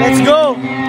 Let's go!